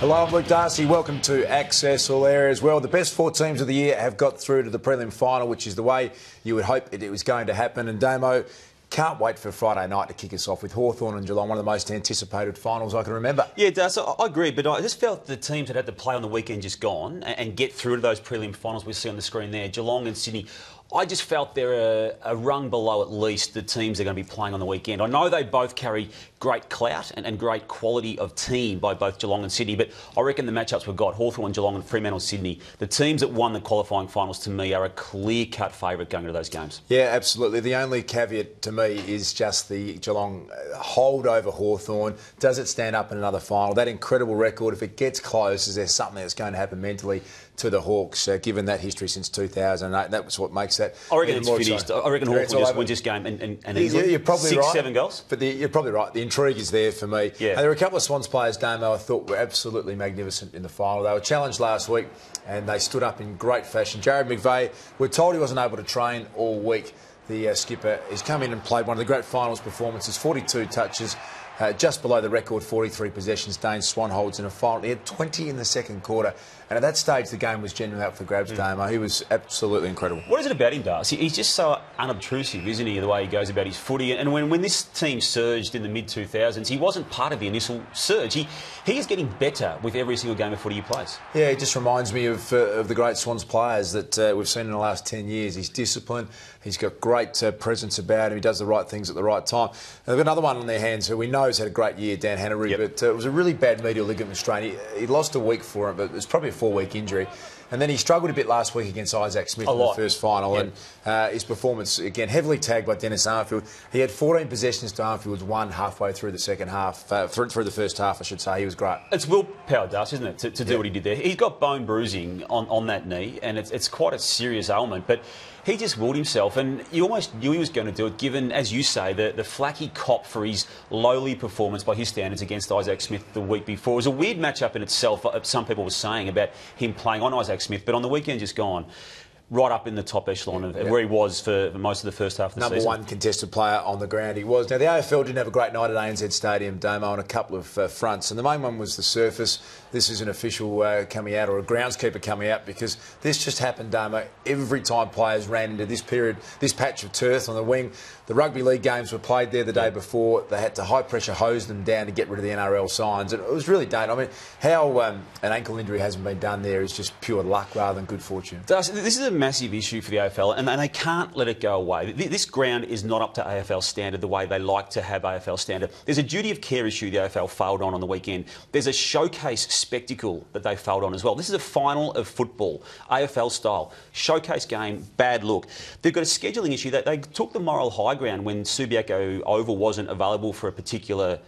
Hello, I'm Luke Darcy. Welcome to Access All Areas. Well, the best four teams of the year have got through to the prelim final, which is the way you would hope it, was going to happen. And Damo, can't wait for Friday night to kick us off with Hawthorn and Geelong, one of the most anticipated finals I can remember. Yeah, Darcy, I agree, but I just felt the teams that had to play on the weekend just gone and get through to those prelim finals we see on the screen there, Geelong and Sydney. I just felt they're a, a, rung below at least the teams they're going to be playing on the weekend. I know they both carry great clout and, and, great quality of team by both Geelong and Sydney, but I reckon the matchups we've got, Hawthorn and Geelong and Fremantle Sydney, the teams that won the qualifying finals to me are a clear-cut favourite going into those games. Yeah, absolutely. The only caveat to me is just the Geelong uh, hold over Hawthorn. Does it stand up in another final? That incredible record, if it gets close, is there something that's going to happen mentally to the Hawks, uh, given that history since 2008? That was what makes that. I reckon it's finished. I reckon Hawks will just win this game and, and, and easily. You're probably Six, right. seven goals. But the, you're probably right. The intrigue is there for me. Yeah. And there were a couple of Swans players, Damo, I thought were absolutely magnificent in the final. They were challenged last week and they stood up in great fashion. Jarrad McVeigh, we're told he wasn't able to train all week. The uh, skipper has come in and played one of the great finals performances, 42 touches. Uh, just below the record 43 possessions Dane Swan holds in a final. He had 20 in the second quarter. And at that stage, the game was genuinely up for grabs, mm. Damo. He was absolutely incredible. What is it about him, Darcy? He's just so unobtrusive, isn't he, the way he goes about his footy? And when, when this team surged in the mid 2000s, he wasn't part of the initial surge. He, he is getting better with every single game of footy he plays. Yeah, it just reminds me of, uh, of the great Swans players that uh, we've seen in the last 10 years. He's disciplined, he's got great uh, presence about him, he does the right things at the right time. And they've got another one on their hands who we know has had a great year, Dan Hannebery, yep. but uh, it was a really bad medial ligament strain. He, he lost a week for it, but it was probably a four week injury. And then he struggled a bit last week against Isaac Smith a in lot. the first final. Yep. And uh, his performance, again, heavily tagged by Dennis Armfield. He had 14 possessions to Armfield's one halfway through the second half, uh, through, through, the first half, I should say. He was great. It's willpower, Dust, isn't it, to, to do yep. what he did there? He's got bone bruising on, on that knee, and it's, it's quite a serious ailment. But he just willed himself, and you almost knew he was going to do it, given, as you say, the, the flacky cop for his lowly performance by his standards against Isaac Smith the week before. It was a weird matchup in itself, uh, some people were saying about him playing on Isaac Smith, but on the weekend just gone right up in the top echelon of where he was for most of the first half of the Number season. one contested player on the ground he was. Now, the AFL didn't have a great night at ANZ Stadium, Damo, on a couple of uh, fronts, and the main one was the surface. This is an official uh, coming out or a groundskeeper coming out because this just happened, Damo. Every time players ran into this period, this patch of turf on the wing, the rugby league games were played there the day before. They had to high pressure hose them down to get rid of the NRL signs. And it was really dangerous. I mean, how um, an ankle injury hasn't been done there is just pure luck rather than good fortune. This is a massive issue for the AFL, and they can't let it go away. This ground is not up to AFL standard the way they like to have AFL standard. There's a duty of care issue the AFL failed on on the weekend. There's a showcase spectacle that they failed on as well. This is a final of football, AFL style. Showcase game, bad look. They've got a scheduling issue that they took the moral high ground when Subiaco Oval wasn't available for a particular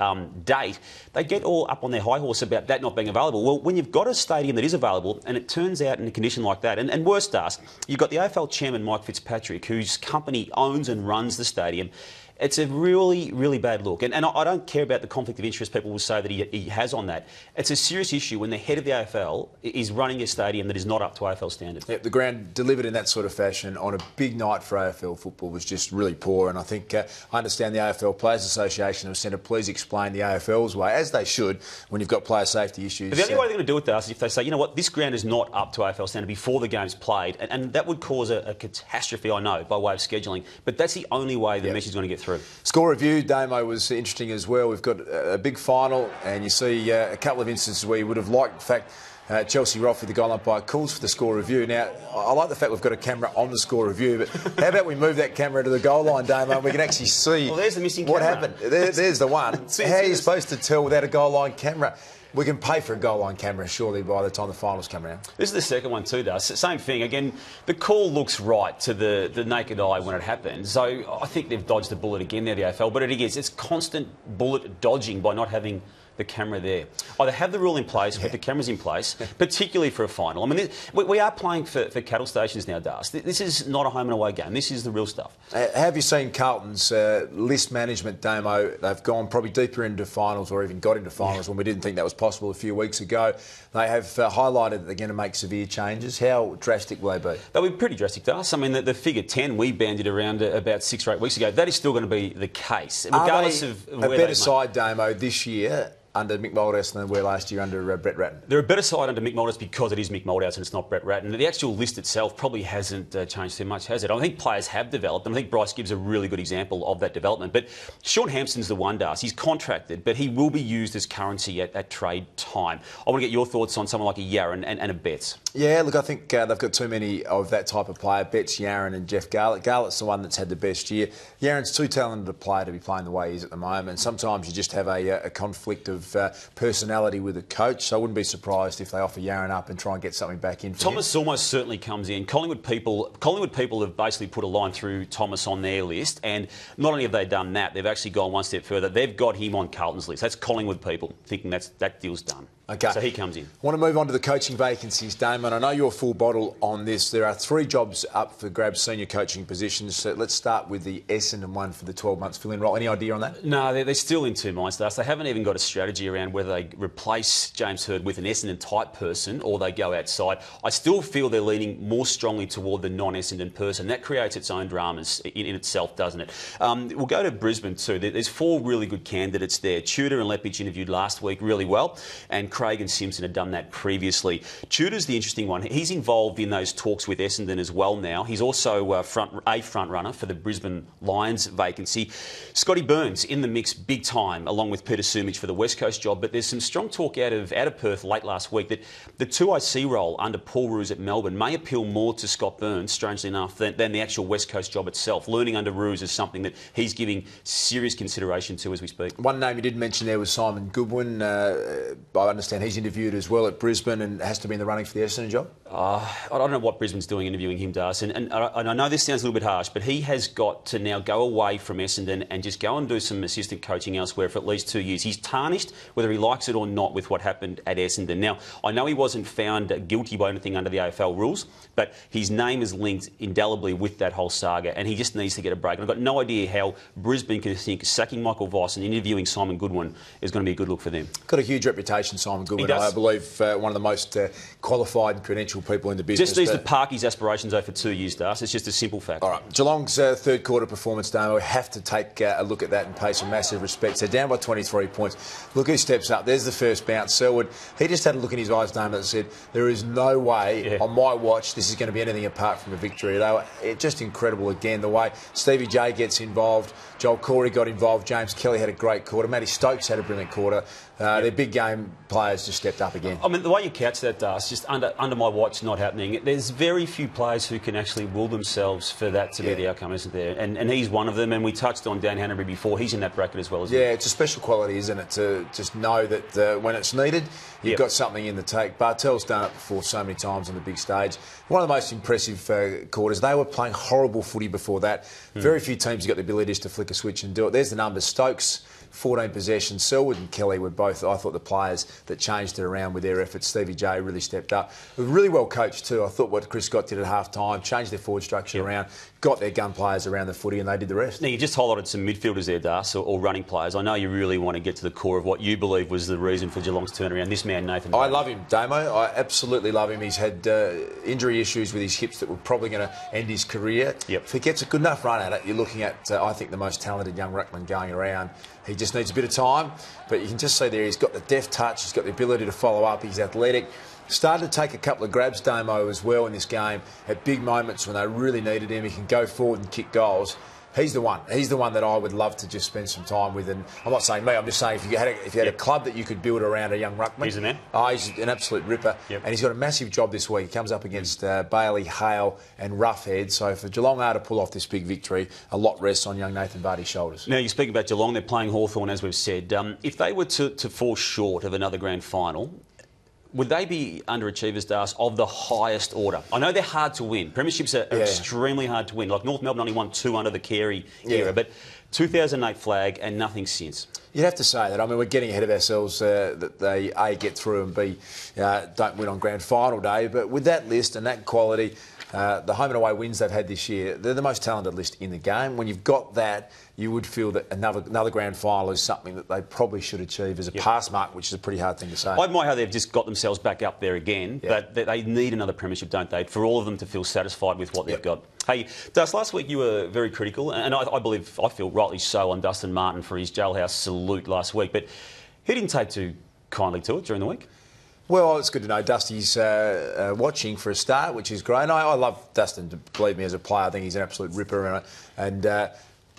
um, date, they get all up on their high horse about that not being available. Well, when you've got a stadium that is available and it turns out in a condition like that, and, and worse, does, you've got the AFL chairman Mike Fitzpatrick, whose company owns and runs the stadium, it's a really, really bad look. And, and I don't care about the conflict of interest people will say that he, he, has on that. It's a serious issue when the head of the AFL is running a stadium that is not up to AFL standards. Yep, the ground delivered in that sort of fashion on a big night for AFL football was just really poor. And I think uh, I understand the AFL Players Association have sent a please explain the AFL's way, as they should, when you've got player safety issues. But the only way they're going to do it, though, is if they say, you know what, this ground is not up to AFL standard before the game's played. And, and that would cause a, a, catastrophe, I know, by way of scheduling. But that's the only way the yep. message is going to get through. Score review review, Damo, was interesting as well. We've got a big final, and you see uh, a couple of instances where you would have liked, in fact, uh, Chelsea Roffey the goal umpire calls for the score review. Now, I like the fact we've got a camera on the score review, but how about we move that camera to the goal line, Damo, and we can actually see well, there's the missing what camera. happened. There, there's the one. how are you supposed to tell without a goal line camera? We can pay for a goal line camera, surely, by the time the finals come around. This is the second one, too, though. Same thing. Again, the call looks right to the, the naked eye when it happens. So I think they've dodged the bullet again there, the AFL. But it is, it's constant bullet dodging by not having the camera there. Either have the rule in place, yeah. put the cameras in place, particularly for a final. I mean, we, we are playing for, for, cattle stations now, Das. This is not a home and away game. This is the real stuff. Uh, have you seen Carlton's uh, list management Damo? They've gone probably deeper into finals or even got into finals yeah. when we didn't think that was possible a few weeks ago. They have uh, highlighted that they're going to make severe changes. How drastic will they be? They'll be pretty drastic, Das. I mean, the, the figure 10 we banded around uh, about six or eight weeks ago, that is still going to be the case, regardless of where a better side, Damo, this year under Mick Malthouse than they were last year under uh, Brett Ratten? They're a better side under Mick Malthouse because it is Mick Malthouse and it's not Brett Ratten. The actual list itself probably hasn't uh, changed too much, has it? I think players have developed, and I think Bryce Gibbs a really good example of that development. But Shaun Hampson's the one, Das. He's contracted, but he will be used as currency at, at trade time. I want to get your thoughts on someone like a Yarran and, and a Betts. Yeah, look, I think uh, they've got too many of that type of player. Betts, Yarran, and Jeff Garlett. Garlett's the one that's had the best year. Yarran's too talented a player to be playing the way he is at the moment. Sometimes you just have a, a conflict of uh, personality personality with a coach, so I wouldn't be surprised if they offer Yarran up and try and get something back in. Thomas him. almost certainly comes in. Collingwood people, Collingwood people have basically put a line through Thomas on their list, and not only have they done that, they've actually gone one step further. They've got him on Carlton's list. That's Collingwood people thinking that's that deal's done. Okay. So he comes in. I want to move on to the coaching vacancies, Damon. I know you're full bottle on this. There are three jobs up for grabs, senior coaching positions. So let's start with the Essendon one for the 12 months fill-in role. Any idea on that? No, they're, they're still in two minds. They haven't even got a strategy around whether they replace James Hird with an Essendon type person or they go outside. I still feel they're leaning more strongly toward the non-Essendon person. That creates its own dramas in, in itself, doesn't it? Um, we'll go to Brisbane too. There's four really good candidates there. Tudor and Leppitsch interviewed last week really well, and Craig and Simpson had done that previously. Tudor's the interesting one. He's involved in those talks with Essendon as well now. He's also a uh, front, a front runner for the Brisbane Lions vacancy. Scotty Burns in the mix big time, along with Peter Sumich for the West Coast job. But there's some strong talk out of out of Perth late last week that the 2IC role under Paul Roos at Melbourne may appeal more to Scott Burns, strangely enough, than, than the actual West Coast job itself. Learning under Roos is something that he's giving serious consideration to as we speak. One name you did mention there was Simon Goodwin. Uh, I understand he's interviewed as well at Brisbane and has to be in the running for the Essendon job? Uh, I don't know what Brisbane's doing interviewing him, Das. And, and, and, I know this sounds a little bit harsh, but he has got to now go away from Essendon and just go and do some assistant coaching elsewhere for at least two years. He's tarnished, whether he likes it or not, with what happened at Essendon. Now, I know he wasn't found guilty by anything under the AFL rules, but his name is linked indelibly with that whole saga, and he just needs to get a break. And I've got no idea how Brisbane can think sacking Michael Voss and interviewing Simon Goodwin is going to be a good look for them. Got a huge reputation, Simon Goodwin. I believe uh, one of the most uh, qualified and credentialed people in the business. Just needs to park his aspirations over two years, Das. It's just a simple fact. All right. Geelong's uh, third quarter performance, Damo, we have to take uh, a look at that and pay some massive respect. They're down by 23 points. Look who steps up. There's the first bounce. Selwood, he just had a look in his eyes, Damo, and said, there is no way yeah. on my watch this is going to be anything apart from a victory. They were just incredible again, the way Stevie J gets involved. Joel Corey got involved. James Kelly had a great quarter. Matty Stokes had a brilliant quarter. Uh, Their big game players just stepped up again. I mean, the way you catch that, Das, just under under my watch, not happening. There's very few players who can actually will themselves for that to yeah. be the outcome, isn't there? And, and he's one of them. And we touched on Dan Hannebery before. He's in that bracket as well, as Yeah, it's a special quality, isn't it, to just know that uh, when it's needed, you've yep. got something in the take. Bartel's done it before so many times on the big stage. One of the most impressive uh, quarters. They were playing horrible footy before that. Mm. Very few teams have got the ability to flick a switch and do it. There's the numbers. Stokes 14 possessions. Selwood and Kelly were both, I thought, the players that changed it around with their efforts. Stevie J really stepped up. Really well coached, too. I thought what Chris Scott did at half time, changed their forward structure yep. around, got their gun players around the footy, and they did the rest. Now, you just highlighted some midfielders there, Das, or, or, running players. I know you really want to get to the core of what you believe was the reason for Geelong's turnaround. This man, Nathan. I love him, Damo. I absolutely love him. He's had uh, injury issues with his hips that were probably going to end his career. Yep. If he gets a good enough run at it, you're looking at, uh, I think, the most talented young ruckman going around. He just needs a bit of time, but you can just see there he's got the deft touch, he's got the ability to follow up, he's athletic. Started to take a couple of grabs, Damo, as well in this game at big moments when they really needed him. He can go forward and kick goals he's the one. He's the one that I would love to just spend some time with. And I'm not saying me. I'm just saying if you had a, if you had yep. a club that you could build around a young ruckman, he's a man. Oh, he's an absolute ripper, yep. and he's got a massive job this week. He comes up against uh, Bailey, Hale, and Roughead. So for Geelong are to pull off this big victory, a lot rests on young Nathan Vardy's shoulders. Now you speak about Geelong. They're playing Hawthorn, as we've said. Um, if they were to, to fall short of another grand final, would they be underachievers, Das, of the highest order? I know they're hard to win. Premierships are, are yeah. extremely hard to win. Like North Melbourne only won two under the Carey yeah. era, but 2008 flag and nothing since. you'd have to say that. I mean, we're getting ahead of ourselves uh, that they A, get through and B, uh, don't win on grand final day. But with that list and that quality, uh, the home and away wins they've had this year, they're the most talented list in the game. When you've got that, you would feel that another another grand final is something that they probably should achieve as a yep. pass mark, which is a pretty hard thing to say. I admire how they've just got themselves back up there again, yep. but they need another premiership, don't they, for all of them to feel satisfied with what they've got. Hey, Dust, last week you were very critical, and I, I believe, I feel rightly so, on Dustin Martin for his jailhouse salute last week, but he didn't take too kindly to it during the week. Well, it's good to know Dusty's uh, uh, watching for a start, which is great. And I, I, love Dustin, to believe me, as a player. I think he's an absolute ripper. And, and uh,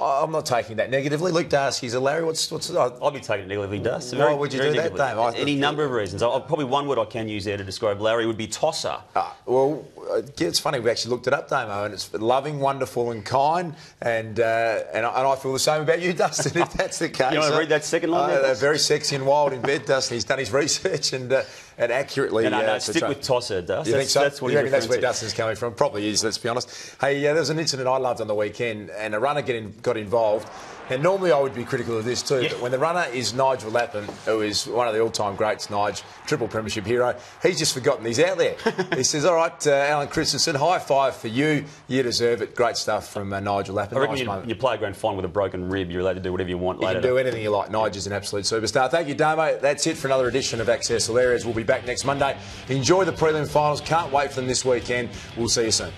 I'm not taking that negatively. Luke Darcy's a Larry. What's what's? Uh, I'll be taking it negatively. Dust. Why would you do negatively. that, Dave? Any number of reasons. I, probably one word I can use there to describe Larry would be tosser. Uh, well, uh, it's funny. We actually looked it up, Damo, and it's loving, wonderful, and kind. And uh, and, I, and, I, feel the same about you, Dustin. If that's the case, you want to read that second line? Uh, very sexy and wild in bed, Dustin. He's done his research and uh, and accurately. No, no, no. Uh, stick with tosser, Dust. You that's, think so? That's what you reckon that's where Dustin's coming from? Probably is. Let's be honest. Hey, yeah, there was an incident I loved on the weekend, and a runner getting got involved. And normally I would be critical of this too, yeah. but when the runner is Nigel Lappin, who is one of the all-time greats, Nige, triple premiership hero, he's just forgotten he's out there. he says, all right, uh, Allen Christensen, high five for you. You deserve it. Great stuff from uh, Nigel Lappin. I reckon nice you, you, play a grand final with a broken rib, you're allowed to do whatever you want you later. You can do anything you like. Nigel's an absolute superstar. Thank you, Damo. That's it for another edition of Access Areas. We'll be back next Monday. Enjoy the prelim finals. Can't wait for them this weekend. We'll see you soon.